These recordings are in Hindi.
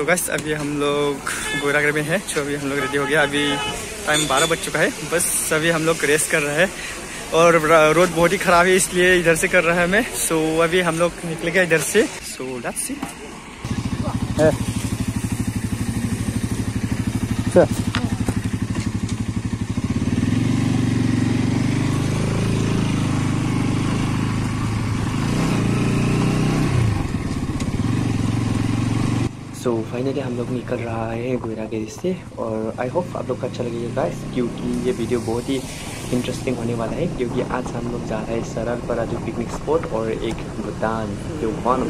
सो गैस, अभी हम लोग गोरागर में है, जो अभी हम लोग रेडी हो गया। अभी टाइम बारह बज चुका है। बस अभी हम लोग रेस कर रहे हैं। और रोड बहुत ही ख़राब है, इसलिए इधर से कर रहा है मैं सो अभी हम लोग निकल गए इधर से। So let's see so so, finally हम लोग निकल रहा है गोयरा के से और आई होप आप लोग को अच्छा लगेगा गाइस क्योंकि ये वीडियो बहुत ही इंटरेस्टिंग होने वाला है क्योंकि आज हम लोग जा रहे हैं सरल पर जो पिकनिक स्पॉट और एक भूटान जो वन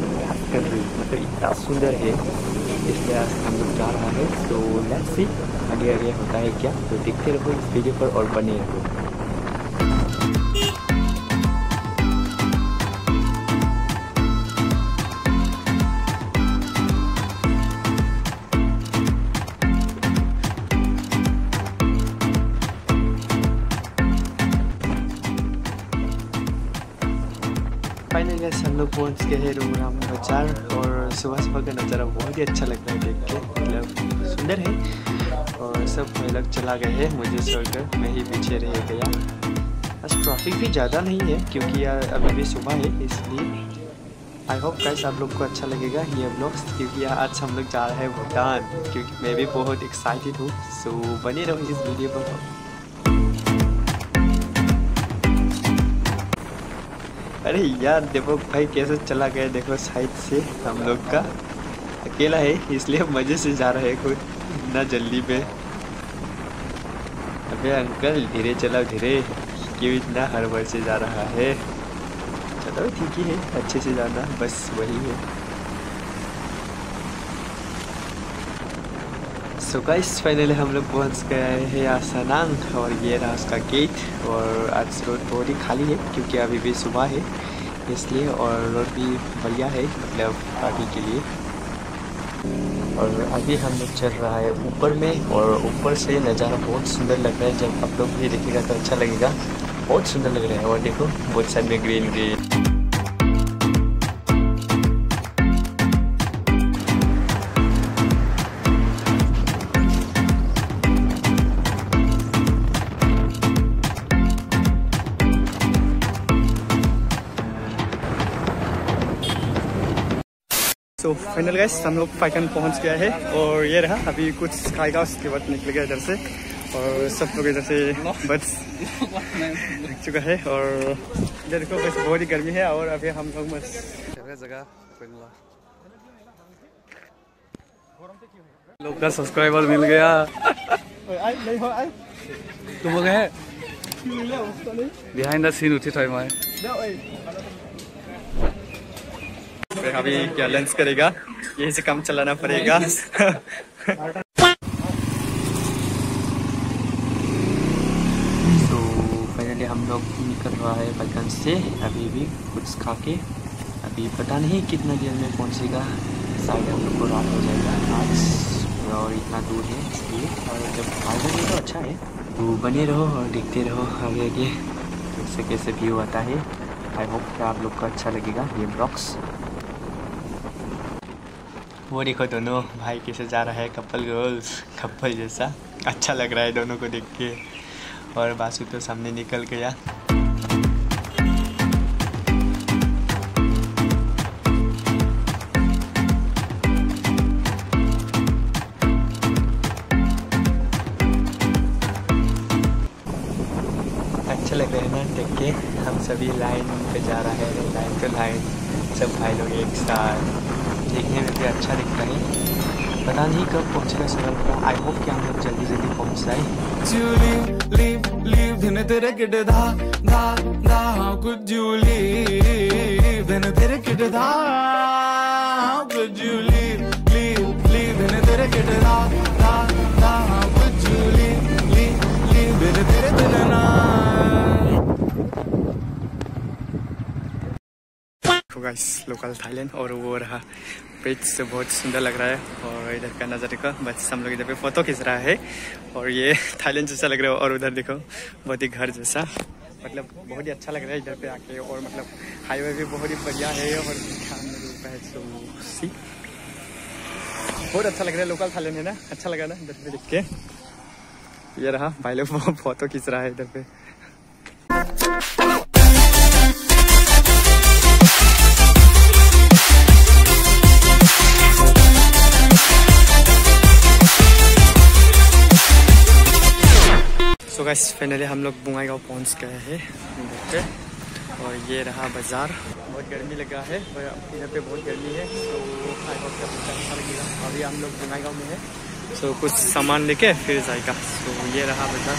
कंट्री मतलब इतना सुंदर है इसलिए आज हम लोग जा रहा है। तो लेट्स सी आगे आगे होता है क्या? तो देखते रहो इस वीडियो पर और बने रहो। फाइनली हम लोग पहुँच गए हैं रूमराम बाज़ार और सुबह सुबह का नज़ारा बहुत ही अच्छा लगता है देख के। मतलब सुंदर है और सब लोग चला गए हैं मुझे छोड़कर मैं ही पीछे रह गया। बस ट्रैफ़िक भी ज़्यादा नहीं है क्योंकि यार अभी भी सुबह है, इसलिए आई होप कैसे आप लोग को अच्छा लगेगा ये ब्लॉग्स क्योंकि आज हम लोग जा रहे हैं भूटान, क्योंकि मैं भी बहुत एक्साइटेड हूँ। सो बने रहो इस वीडियो पर। अरे यार, देखो भाई कैसे चला गया देखो साइड से हम लोग का। अकेला है, इसलिए मज़े से जा रहे हैं खुद इतना जल्दी पे। अबे अंकल धीरे चलाओ, धीरे। क्यों इतना हर से जा रहा है? चलो ठीक ही है, अच्छे से जाना, बस वही है। सो गाइस फाइनली हम लोग पहुँच गए हैं आसानांग और ये रहा उसका गेट और आज रोड बहुत ही खाली है क्योंकि अभी भी सुबह है, इसलिए और रोड भी बढ़िया है मतलब पार्टी के लिए। और अभी हम लोग चल रहा है ऊपर में और ऊपर से नज़ारा बहुत सुंदर लग रहा है, जब आप लोग भी देखेगा तो अच्छा लगेगा। बहुत सुंदर लग रहा है और देखो बहुत सारे green green so finally guys हम लोग फाइकन पहुँच गया है और ये रहा अभी कुछ खाएगा उसके बाद निकल गया इधर से और सब लोग इधर से बस लग चुका है और इधर देखो बस बहुत ही गर्मी है और अभी हम लोग बस जगह लोग का सब्सक्राइबर मिल गया। तुम लोग है? बिहाइंड द सीन उठी था मैं अभी क्या लंच करेगा? यही से काम चलाना पड़ेगा। तो फाइनली हम लोग निकल रहा है बगन से, अभी भी कुछ खा के। अभी पता नहीं कितना देर में पहुंचेगा। शायद हम लोग को रात हो जाएगा। आज और इतना दूर है, इसलिए। और जब आ जाएँगे तो अच्छा है। तो बने रहो और देखते रहो आगे आगे। कैसे कैसे व्यू आता है। आई होप कि आप लोग को अच्छा लगेगा ये ब्लॉग्स वो देखो दोनों भाई कैसे जा रहा है कपल गर्ल्स कपल जैसा। अच्छा लग रहा है दोनों को देख के। और बासु तो सामने निकल गया। अच्छा लग रहा है ना देख के। हम सभी लाइन पे जा रहे हैं, लाइन टू लाइन। सब भाई लोग एक साथ। देखने में भी अच्छा दिखता है। पता नहीं कब पहुंचेगा सरल का आई होप कि हम लोग जल्दी जल्दी पहुँच जाए। तेरे किड धा धा धा कुछ जूली तेरे किड धा। लोकल थाईलैंड और वो रहा। ब्रिज से बहुत सुंदर लग रहा है और इधर का नज़र देखो, बस हम लोग इधर पे फ़ोटो खींच रहा है और ये थाईलैंड जैसा लग रहा है और उधर देखो, बहुत ही घर जैसा। मतलब बहुत ही अच्छा लग रहा है इधर पे आके और मतलब हाईवे भी बहुत ही बढ़िया है और बहुत अच्छा लग रहा है लोकल थाईलैंड है ना? अच्छा लगा ना इधर पे देख के? ये रहा, भाई लोग फ़ोटो खींच रहा है इधर पे। सो गाइस फाइनली हम लोग बुआईगाँव पहुँच गए हैं और ये रहा बाज़ार। बहुत गर्मी लगा है, और यहाँ पे बहुत गर्मी है तो अच्छा लगेगा। अभी हम लोग बुआईगाँव में है सो कुछ सामान लेके फिर जाएगा। सो ये रहा बाज़ार।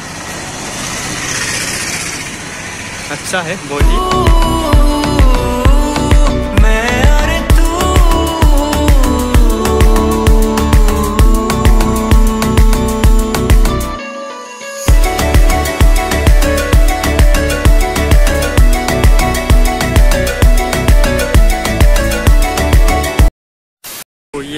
अच्छा है, बहुत ही।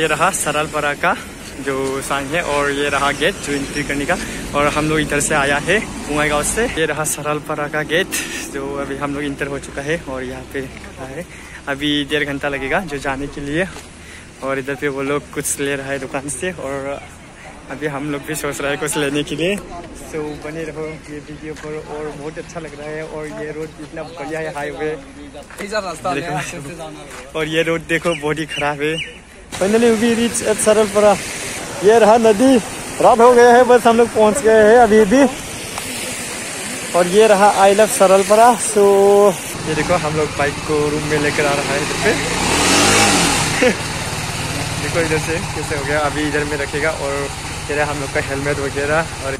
ये रहा सरलपरा का जो साइन है और ये रहा गेट जो एंट्री करने का। और हम लोग इधर से आया है गाँव से। ये रहा सरलपरा का गेट जो अभी हम लोग इंटर हो चुका है और यहाँ पे खड़ा है। अभी डेढ़ घंटा लगेगा जो जाने के लिए। और इधर पे वो लोग कुछ ले रहा है दुकान से और अभी हम लोग भी सोच रहे हैं कुछ लेने के लिए। तो बने रहो ये वीडियो पर और बहुत अच्छा लग रहा है और ये रोड इतना बढ़िया है हाईवे और ये रोड देखो बहुत ही खराब है। Finally we reach at Saralpura ये रहा नदी रात हो गया है। बस हम लोग पहुँच गए हैं अभी भी। और ये रहा आई लव सरलपुरा सो ये देखो हम लोग बाइक को रूम में लेकर आ रहा है इधर पे। देखो इधर से कैसे हो गया। अभी इधर में रखेगा और ये रहा हम लोग का हेलमेट वगैरह और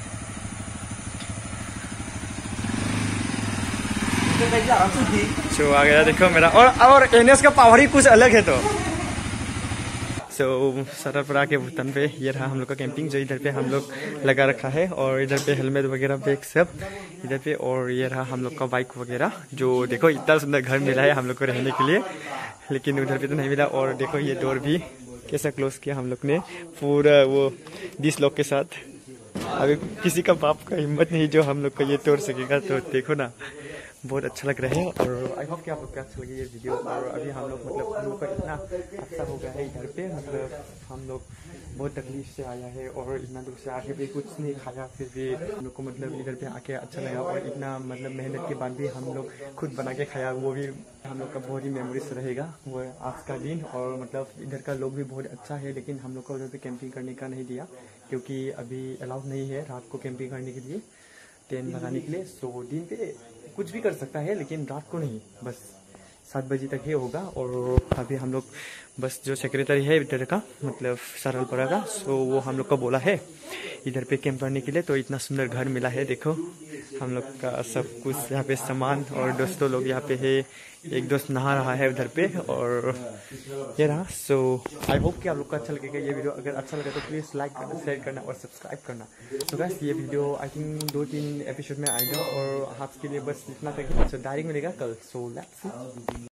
सो आ गया देखो मेरा। और और एनएस का पावर ही कुछ अलग है तो। सो सरपरा के भूतन पे ये रहा हम लोग का कैंपिंग जो इधर पे हम लोग लगा रखा है और इधर पे हेलमेट वगैरह बैग सब इधर पे और ये रहा हम लोग का बाइक वगैरह, जो देखो इतना सुंदर घर मिला है हम लोग को रहने के लिए, लेकिन उधर पे तो नहीं मिला और देखो ये डोर भी कैसा क्लोज किया हम लोग ने, पूरा वो बीस लोग के साथ। अभी किसी का बाप का हिम्मत नहीं जो हम लोग को ये तोड़ सकेगा तो देखो ना। बहुत अच्छा लग रहा है और आई होप कि आप लोग को अच्छा लगे ये वीडियो और अभी हम लोग मतलब हम लोग का इतना अच्छा हो गया है इधर पे मतलब हम लोग बहुत तकलीफ़ से आया है और इतना दूर से आके भी कुछ नहीं खाया, फिर भी हम लोग को मतलब इधर पे आके अच्छा लगा और इतना मतलब मेहनत के बाद भी हम लोग खुद बना के खाया, वो भी हम लोग का बहुत ही मेमोरीज रहेगा, वो आज का दिन और मतलब इधर का लोग भी बहुत अच्छा है, लेकिन हम लोग को उधर पे कैंपिंग करने का नहीं दिया, क्योंकि अभी अलाउड नहीं है रात को कैंपिंग करने के लिए टेंट लगाने के लिए सो दिन पे कुछ भी कर सकता है, लेकिन रात को नहीं। बस सात बजे तक ही होगा और अभी हम लोग बस जो सेक्रेटरी है इधर का मतलब सरलपरा का सो वो हम लोग को बोला है, इधर पे कैंप करने के लिए तो इतना सुंदर घर मिला है, देखो। हम लोग का सब कुछ यहाँ पे सामान और दोस्तों लोग यहाँ पे है, एक दोस्त नहा रहा है उधर पे और ये रहा। सो आई होप कि आप लोग को अच्छा लगेगा ये वीडियो अगर अच्छा लगे तो प्लीज़ लाइक करना शेयर करना और सब्सक्राइब करना। तो बस ये वीडियो आई थिंक दो तीन एपिसोड में आएगा और आज के लिए बस इतना तक सो डायरेक्ट मिलेगा कल। So let's